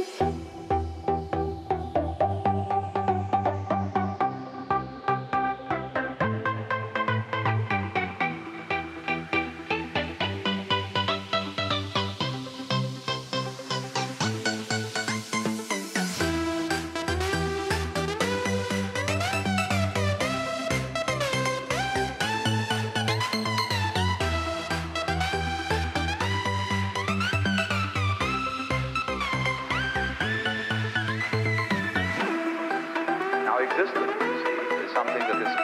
Now, existence, is something that is.